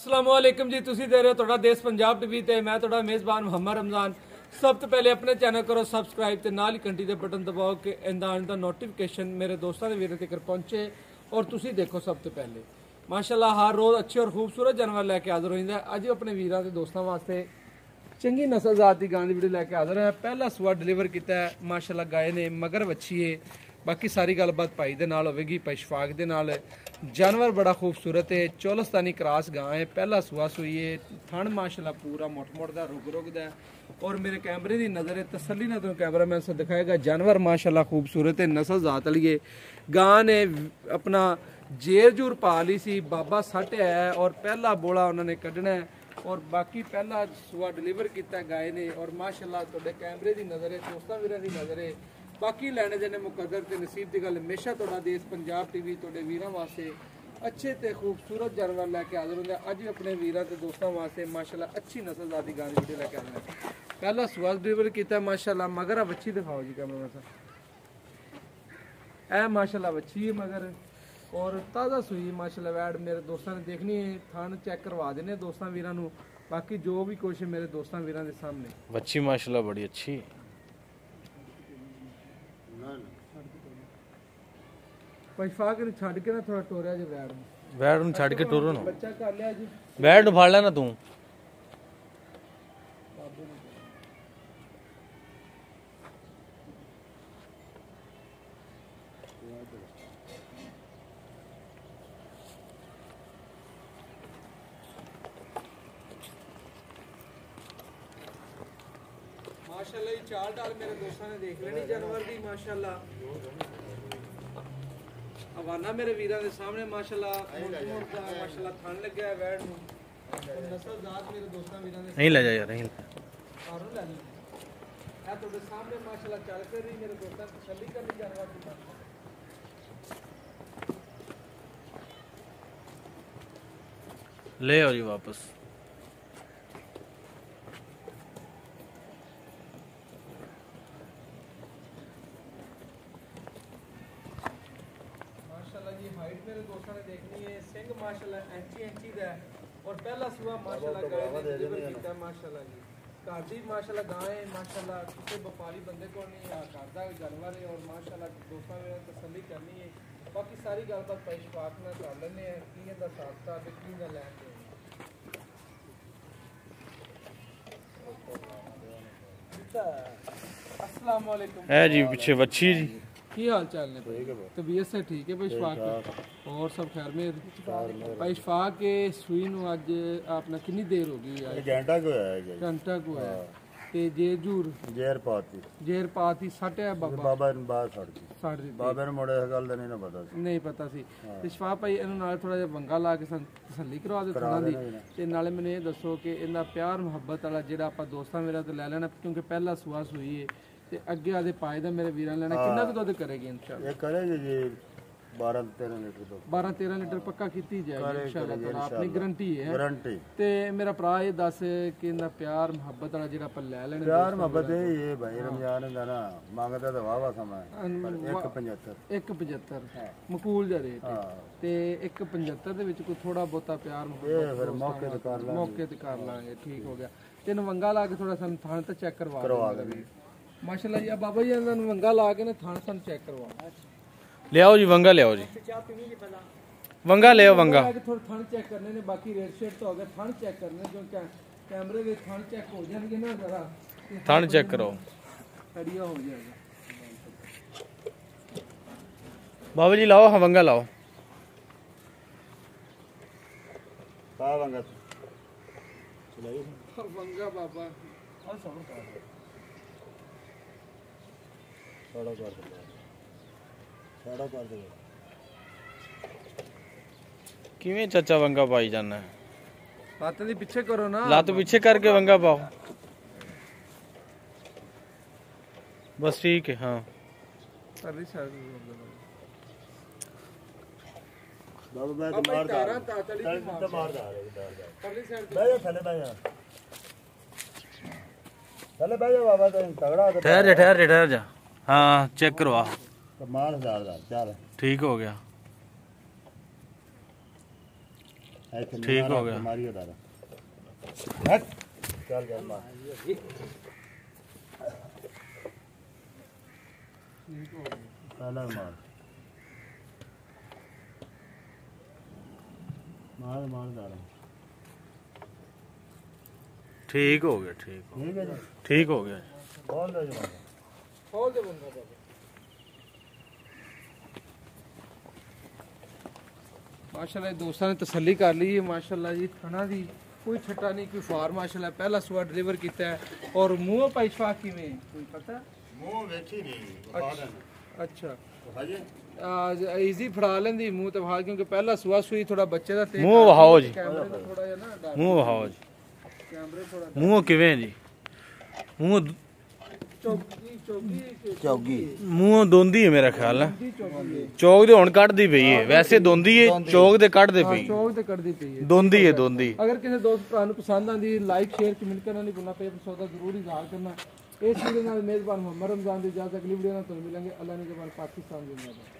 ਅਸਲਾਮੁ ਅਲੈਕਮ ਜੀ, ਤੁਸੀਂ ਦੇ ਰਹੇ ਹੋ ਤੁਹਾਡਾ ਦੇਸ਼ ਪੰਜਾਬ ਟੀਵੀ ਤੇ ਮੈਂ ਤੁਹਾਡਾ ਮੇਜ਼ਬਾਨ ਮੁਹੰਮਦ ਰਮਜ਼ਾਨ। ਸਭ ਤੋਂ ਪਹਿਲੇ ਆਪਣੇ ਚੈਨਲ ਕਰੋ ਸਬਸਕ੍ਰਾਈਬ ਤੇ ਨਾਲ ਹੀ ਘੰਟੀ ਦੇ ਬਟਨ ਦਬਾਓ ਕਿ ਇਹਦਾ ਦਾ ਨੋਟੀਫਿਕੇਸ਼ਨ ਮੇਰੇ ਦੋਸਤਾਂ ਦੇ ਵੀਰਾਂ ਤੱਕ ਪਹੁੰਚੇ ਔਰ ਤੁਸੀਂ ਦੇਖੋ ਸਭ ਤੋਂ ਪਹਿਲੇ। ਮਾਸ਼ਾਅੱਲਾ, ਹਰ ਰੋਜ਼ ਅੱਛੇ ਔਰ ਖੂਬਸੂਰਤ ਜਾਨਵਰ ਲੈ ਕੇ ਹਾਜ਼ਰ ਹੋਈਂਦਾ। ਅੱਜ ਆਪਣੇ ਵੀਰਾਂ ਤੇ ਦੋਸਤਾਂ ਵਾਸਤੇ ਚੰਗੀ ਨਸਲ ਜ਼ਾਤ ਦੀ ਗਾਂ ਦੀ ਵੀਡੀਓ ਲੈ ਕੇ ਹਾਜ਼ਰ ਹਾਂ ਪਹਿਲਾ ਸੂਆ ਡਿਲੀਵਰ ਕੀਤਾ ਹੈ। ਮਾਸ਼ਾਅੱਲਾ, ਗਾਏ ਨੇ ਮਗਰ ਵੱਛੀ ਏ ਬਾਕੀ ਸਾਰੀ ਗੱਲਬਾਤ ਭਾਈ ਦੇ ਨਾਲ ਹੋਵੇਗੀ ਪਸ਼ਫਾਕ ਦੇ ਨਾਲ। ਜਾਨਵਰ ਬੜਾ ਖੂਬਸੂਰਤ ਹੈ, ਚੋਲਸਤਾਨੀ ਕਰਾਸ ਗਾਂ ਹੈ, ਪਹਿਲਾ ਸੂਆ ਸੂਈ ਹੈ, ਥਣ ਮਾਸ਼ਾਅੱਲਾ ਪੂਰਾ ਮੋਟ ਮੋਟ ਦਾ, ਰੁਕ ਰੁਕ ਦਾ। ਔਰ ਮੇਰੇ ਕੈਮਰੇ ਦੀ ਨਜ਼ਰ ਹੈ, ਤਸੱਲੀ ਨਾਲ ਤੁਹਾਨੂੰ ਕੈਮਰਾਮੈਨ ਸੇ ਦਿਖਾਏਗਾ, ਜਾਨਵਰ ਮਾਸ਼ਾਅੱਲਾ ਖੂਬਸੂਰਤ ਹੈ, ਨਸਲ ਜ਼ਾਤ ਵਾਲੀ ਗਾਂ ਨੇ ਆਪਣਾ ਜੇਰ ਜੂਰ ਪਾ ਲਈ ਸੀ, ਬਾਬਾ ਸੱਟ ਆਇਆ ਔਰ ਪਹਿਲਾ ਬੋਲਾ ਉਹਨਾਂ ਨੇ ਕੱਢਣਾ ਹੈ। ਔਰ ਬਾਕੀ ਪਹਿਲਾ ਸੂਆ ਡਿਲੀਵਰ ਕੀਤਾ ਗਾਏ ਨੇ, ਔਰ ਮਾਸ਼ਾਅੱਲਾ ਤੁਹਾਡੇ ਕੈਮਰੇ ਦੀ ਨਜ਼ਰ ਹੈ, ਦੋਸਤਾਂ ਵੀਰਾਂ ਦੀ ਨਜ਼ਰ ਹੈ ਬਾਕੀ ਲੈਣੇ ਦੇਣੇ ਮੁਕੱਦਰ ਤੇ ਨਸੀਬ ਦੀ ਗੱਲ ਹਮੇਸ਼ਾ ਤੁਹਾਡਾ ਦੇਸ਼ ਪੰਜਾਬ ਟੀਵੀ ਤੁਹਾਡੇ ਵੀਰਾਂ ਵਾਸਤੇ ਅੱਛੇ ਤੇ ਖੂਬਸੂਰਤ ਜਾਨਵਰ ਲੈ ਕੇ ਹਾਜ਼ਰ ਹੁੰਦਾ ਅੱਜ ਵੀ ਆਪਣੇ ਵੀਰਾਂ ਤੇ ਦੋਸਤਾਂ ਵਾਸਤੇ ਮਾਸ਼ਾਅੱਲਾ ਅੱਛੀ ਨਸਲ ਦਾ ਦੀ ਗਾਂ ਵੀਡੀਓ ਲੈ ਕੇ ਆਉਂਦੇ ਹਾਂ। ਪਹਿਲਾ ਸੂਆ ਡਿਲੀਵਰ ਕੀਤਾ ਮਾਸ਼ਾਅੱਲਾ, ਮਗਰ ਆ ਬੱਚੀ ਦਿਖਾਓ ਜੀ ਕੈਮਰਾਮੈਨ ਸਾਹਿਬ। ਇਹ ਮਾਸ਼ਾਅੱਲਾ ਬੱਚੀ ਹੈ ਮਗਰ ਔਰ ਤਾਜ਼ਾ ਸੂਈ ਮਾਸ਼ਾਅੱਲਾ, ਵੈੜ ਮੇਰੇ ਦੋਸਤਾਂ ਨੇ ਦੇਖਣੀ ਹੈ ਥਣ ਚੈੱਕ ਕਰਵਾ ਦੇਣੇ ਦੋਸਤਾਂ ਵੀਰਾਂ ਨੂੰ। ਬਾਕੀ ਜੋ ਵੀ ਕੁਛ ਮੇਰੇ ਦੋਸਤਾਂ ਵੀਰਾਂ ਦੇ ਸਾਹਮਣੇ। ਬੱਚੀ ਮਾਸ਼ਾਅੱਲਾ ਬੜੀ ਅੱਛੀ। ਹੈ। ਪਸ਼ਫਾ ਕੇ ਛੱਡ ਕੇ ਨਾ ਥੋੜਾ ਟੋਰਿਆ ਜੇ ਵੈੜ ਨੂੰ। ਬੈਡ ਨੂੰ ਛੱਡ ਕੇ ਟੁਰੋ ਨਾ। ਬੱਚਾ ਕਰ ਲਿਆ ਜੀ। ਬੈਡ ਨੂੰ ਫੜ ਲੈ ਨਾ ਤੂੰ। ਮਾਸ਼ਾਅੱਲਾ ਇਹ ਚਾਲ ਢਾਲ ਮੇਰੇ ਦੋਸਤਾਂ ਨੇ ਦੇਖ ਲੈਣੀ ਜਾਨਵਰ ਦੀ ਮਾਸ਼ਾਅੱਲਾ ਹਵਾਨਾ ਮੇਰੇ ਵੀਰਾਂ ਦੇ ਸਾਹਮਣੇ ਮਾਸ਼ਾਅੱਲਾ ਮੁਰਤ ਮੁਰਤ ਦਾ ਮਾਸ਼ਾਅੱਲਾ ਥਣ ਲੱਗਿਆ ਹੈ ਵੈੜ ਨੂੰ ਔਰ ਨਸਲ ਜ਼ਾਤ ਮੇਰੇ ਦੋਸਤਾਂ ਵੀਰਾਂ ਦੇ ਨਹੀਂ ਲੈ ਜਾ ਯਾਰ ਨਹੀਂ ਲੈ। ਸਾਰੂ ਲੈ ਲਈ ਇਹ ਤੁਹਾਡੇ ਸਾਹਮਣੇ ਮਾਸ਼ਾਅੱਲਾ ਚੱਲ ਕੇ ਰਹੀ ਮੇਰੇ ਦੋਸਤਾਂ ਨੂੰ ਤਸੱਲੀ ਕਰਨੀ ਜਾਨਵਰ ਦੀ ਲੈ ਆਓ ਜੀ ਵਾਪਸ ਜੀ ਹਾਈਟ ਮੇਰੇ ਦੋਸਤਾਂ ਨੇ ਦੇਖਣੀ ਹੈ। ਸਿੰਘ ਮਾਸ਼ਾਅੱਲਾ ਐਂਚੀ ਐਂਚੀ ਦਾ ਹੈ। ਔਰ ਪਹਿਲਾ ਸੂਆ ਮਾਸ਼ਾਅੱਲਾ ਗਾਇ ਨੇ। ਡਿਲੀਵਰ ਕੀਤਾ ਮਾਸ਼ਾਅੱਲਾ ਜੀ। ਘਰ ਦੀ ਮਾਸ਼ਾਅੱਲਾ ਗਾਂ ਹੈ ਮਾਸ਼ਾਅੱਲਾ ਕਿਸੇ ਵਪਾਰੀ ਬੰਦੇ ਕੋਲ ਨਹੀਂ ਆ ਘਰ ਦਾ ਜਾਨਵਰ ਹੈ ਔਰ ਮਾਸ਼ਾਅੱਲਾ ਦੋਸਤਾਂ ਨੇ ਤਸੱਲੀ ਕਰਨੀ ਹੈ। ਬਾਕੀ ਸਾਰੀ ਗੱਲਬਾਤ ਪੈਸ਼ਫਾਕ ਨਾਲ ਕਰ ਲੈਂਦੇ ਆ ਕੀ ਇਹਦਾ ਸਾਥਾ ਤੇ ਕੀ ਦਾ ਲੈਣ ਦੇ ਅਸਲਾਮ ਵਾਲੇਕੁਮ ਇਹ ਜੀ ਪਿੱਛੇ ਬੱਚੀ ਜੀ। ਕੀ ਹਾਲ ਚਾਲ ਨੇ ਭਾਈ? ਤਬੀਅਤ ਸੇ ਠੀਕ ਹੈ ਭਾਈ ਸ਼ਫਾਕ? ਹੋਰ ਸਭ ਖੈਰ ਮੇ ਭਾਈ ਸ਼ਫਾਕ ਕੇ ਸੂਈ ਨੂੰ ਅੱਜ ਆਪਣਾ ਕਿੰਨੀ ਦੇਰ ਹੋ ਗਈ ਯਾਰ ਘੰਟਾ ਕੋ ਆਇਆ ਜੀ। ਘੰਟਾ ਕੋ ਆਇਆ ਤੇ ਜੇ ਜੂਰ? ਜੇਰ ਪਾਤੀ। ਜੇਰ ਪਾਤੀ ਸਟਿਆ ਬਾਬਾ? ਬਾਬਾ ਨੂੰ ਬਾਹਰ ਛੱਡ ਦਿੱਤੀ ਛੱਡ ਦਿੱਤੀ। ਬਾਬੇ ਨੂੰ ਮੋੜੇ ਗੱਲ ਦਾ ਨਹੀਂ ਪਤਾ ਸੀ। ਨਹੀਂ ਪਤਾ ਸੀ। ਤੇ ਸ਼ਫਾ ਭਾਈ ਇਹਨੂੰ ਨਾਲ ਥੋੜਾ ਜਿਹਾ ਬੰਗਾ ਲਾ ਕੇ ਤਸੱਲੀ ਕਰਵਾ ਦਿਓ ਥਣਾ ਦੀ ਤੇ ਨਾਲੇ ਮੈਨੂੰ ਇਹ ਦੱਸੋ ਕਿ ਇਹਦਾ ਪਿਆਰ ਮੁਹੱਬਤ ਵਾਲਾ ਜਿਹੜਾ ਆਪਾਂ ਦੋਸਤਾਂ ਮੇਰਾ ਤੋਂ ਲੈ ਲੈਣਾ ਕਿਉਂਕਿ ਪਹਿਲਾ ਸੁਆਸ ਹੋਈ ਏ। ਤੇ ਅੱਗੇ ਆਦੇ ਪਾਏ ਦਾ ਮੇਰੇ ਵੀਰਾਂ ਲੈਣਾ। ਕਿੰਨਾ ਕੁ ਦੁੱਧ ਕਰੇਗੀ ਇਨਸ਼ਾਅੱਲਾ? ਇਹ ਕਰੇਗੀ ਜੀ 12 13 ਲੀਟਰ ਤੋਂ 12 13 ਲੀਟਰ ਪੱਕਾ ਕੀਤੀ ਜਾਏਗੀ ਇਨਸ਼ਾਅੱਲਾ ਆਪਣੀ ਗਰੰਟੀ ਹੈ। ਗਾਰੰਟੀ। ਤੇ ਮੇਰਾ ਭਰਾ ਇਹ ਦੱਸ ਕਿ ਇਹਦਾ ਪਿਆਰ ਮੁਹੱਬਤ ਵਾਲਾ ਜਿਹੜਾ ਆਪਾਂ ਲੈ ਲੈਣਾ ਪਿਆਰ ਮੁਹੱਬਤ ਇਹ ਹੀ ਹੈ ਭਾਈ ਰਮਜ਼ਾਨ ਦਾ ਨਾ ਮੰਗਦਾ ਤਾਂ ਵਾਵਾ ਸਮਾਂ ਹੈ। ਪਰ 175 175 ਮਕੂਲ ਜਿਹਾ ਰੇਟ ਤੇ 175 ਦੇ ਵਿੱਚ ਕੋਈ ਥੋੜਾ ਬਹੁਤਾ ਪਿਆਰ ਮੁਹੱਬਤ ਇਹ ਫਿਰ ਮੌਕੇ ਤੇ ਕਰ ਲਾ ਮੌਕੇ ਤੇ ਕਰ ਲਾਂਗੇ ਠੀਕ ਹੋ ਗਿਆ। ਤੇ ਨਵੰਗਾ ਲਾ ਕੇ ਥੋੜਾ ਸਾਨੂੰ ਥਾਣ ਤੇ ਚੈੱਕ ਕਰਵਾ ਕਰਵਾ ਦੇ ਮਾਸ਼ਾਅੱਲਾ ਜੀ ਆ ਬਾਬਾ ਜੀ ਇਹਨਾਂ ਨੂੰ ਨਵੰਗਾ ਲਾ ਕੇ ਨਾ ਥਾਣ ਸਾਨੂੰ ਚੈੱਕ ਕਰਵਾ ਲਿਆਓ ਜੀ ਵੰਗਾ ਲਿਆਓ ਜੀ। ਵੰਗਾ ਲਿਆਓ ਵੰਗਾ ਥੋੜਾ ਥਾਣ ਚੈੱਕ ਕਰਨੇ ਨੇ ਬਾਕੀ ਰੇਟ ਸ਼ੇਟ ਤਾਂ ਹੋ ਗਿਆ ਥਾਣ ਚੈੱਕ ਕਰਨੇ ਕੈ- ਕੈਮਰੇ ਦੇ ਥਾਣ ਚੈੱਕ ਹੋ ਜਾਣਗੇ ਨਾ ਜ਼ਰਾ। ਥਣ ਚੈੱਕ ਕਰੋ। ਅੜੀਆ ਹੋ ਜਾਏਗਾ ਬਾਬਾ ਜੀ ਲਾਓ ਹਾਂ ਵੰਗਾ ਲਾਓ। ਕਾ ਵੰਗਾ ਚਲਾਈ ਵੰਗਾ ਬਾਬਾ। ਆ ਸਭ ਕਰ ਸਾੜਾ ਕਰ ਦੇ ਸਾੜਾ ਕਰ ਦੇ ਕਿਵੇਂ ਚਾਚਾ ਵੰਗਾ ਪਾਈ ਜਾਂਦਾ ਹੱਥ ਦੀ ਪਿੱਛੇ ਕਰੋ ਨਾ ਲੱਤ ਪਿੱਛੇ ਕਰਕੇ ਵੰਗਾ ਪਾਓ ਬਸ ਠੀਕ ਹੈ ਹਾਂ ਪਰਲੀ ਸਾਈਡ ਬਾਬਾ ਮੈਂ ਤਾਂ ਮਾਰਦਾ ਤਾਰਾਂ ਤਾਂ ਚਲੀ ਚੱਲ ਤਾਂ ਮਾਰਦਾ ਆ ਰਿਹਾ ਪਰਲੀ ਸਾਈਡ ਬਹਿ ਜਾ ਥੱਲੇ ਬਹਿ ਜਾ ਥੱਲੇ ਬਹਿ ਜਾ ਬਾਬਾ ਤੈਨੂੰ ਤਗੜਾ ਤੇ ਠਹਿਰ ਜਾ ਠਹਿਰ ਜਾ ਠਹਿਰ ਜਾ ਹਾਂ ਚੈੱਕ ਕਰਵਾ। ਕਮਾਲ ਹਜ਼ਾਰ ਦਾ ਚੱਲ। ਠੀਕ ਹੋ ਗਿਆ। ਠੀਕ ਹੋ ਗਿਆ। ਮਾਰੀ ਉਹਦਾ ਹੱਟ। ਚੱਲ ਚੱਲ ਮਾਰ। ਪਹਿਲਾਂ ਮਾਰ। ਮਾਰ ਮਾਰ ਦਾਰਾ ਠੀਕ ਹੋ ਗਿਆ ਠੀਕ ਹੋ- ਜੀ। ਠੀਕ ਹੋ ਗਿਆ। ਬਹੁਤ ਲੈ ਜਵਾਬ ਖੋਲ ਦੇ ਬੰਦਾ ਬਾਬਾ। ਮਾਸ਼ਾਅੱਲਾ ਇਹ ਦੋਸਤਾਂ ਨੇ ਤਸੱਲੀ ਕਰ ਲਈ ਹੈ ਮਾਸ਼ਾਅੱਲਾ ਜੀ। ਥਣਾ ਦੀ ਕੋਈ ਛੱਟਾ ਨਹੀਂ ਕੋਈ ਫਾਰ ਮਾਸ਼ਾਅੱਲਾ। ਪਹਿਲਾ ਸਵਾ ਡਿਲੀਵਰ ਕੀਤਾ ਹੈ। ਔਰ ਮੂੰਹ ਪਾਈ ਸ਼ਫਾ ਕਿਵੇਂ ਕੋਈ ਪਤਾ? ਮੂੰਹ ਵੇਖੀ ਨਹੀਂ ਅੱਛਾ। ਹਜੇ। ਆ ਈਜ਼ੀ ਫੜਾ ਲੈਂਦੀ ਮੂੰਹ ਤੇ ਫਾ ਕਿਉਂਕਿ ਪਹਿਲਾ ਸਵਾ ਸੂਈ ਥੋੜਾ ਬੱਚੇ ਦਾ ਤੇ ਮੂੰਹ ਵਹਾਓ ਜੀ। ਮੂੰਹ ਵਹਾਓ ਜੀ। ਕੈਮਰੇ ਥੋੜਾ ਮੂੰਹ ਕਿਵੇਂ ਜੀ? ਮੂੰਹ ਚੌਗੀ ਮੂੰਹ ਦੋਂਦੀ ਹੈ ਮੇਰਾ ਖਿਆਲ ਹੈ। ਚੌਕੀ ਦੇ ਹੁਣ ਕੱਢਦੀ ਪਈ ਹੈ। ਵੈਸੇ ਦੋਂਦੀ ਹੈ ਚੌਕ ਦੇ ਕੱਢਦੇ ਹਾਂ ਪਈ ਚੌਕ ਤੇ ਕੱਢਦੀ ਪਈ ਹੈ। ਦੋਂਦੀ ਹੈ ਦੋਂਦੀ। ਅਗਰ ਕਿਸੇ ਦੋਸਤ ਭਰਾ ਨੂੰ ਪਸੰਦ ਆਂਦੀ ਲਾਈਕ ਸ਼ੇਅਰ ਕਮੈਂਟ ਕਰਨਾ ਨਹੀਂ ਭੁੱਲਣਾ ਪਏ ਸੌਦਾ ਜ਼ਰੂਰ ਇਜ਼ਹਾਰ ਕਰਨਾ। ਇਸ ਵੀਡੀਓ ਨਾਲ ਮੇਜ਼ਬਾਨ ਮੁਹੰਮਦ ਰਮਜ਼ਾਨ ਦੀ ਇਜਾਜ਼ਤ ਅਗਲੀ ਵੀਡੀਓ ਨਾਲ ਤੁਹਾਨੂੰ ਮਿਲਾਂਗੇ। ਅੱਲਾਹ ਨੇ ਜਮਾਨ ਪਾਕਿਸਤਾਨ ਜਿੰਦਾਬਾਦ।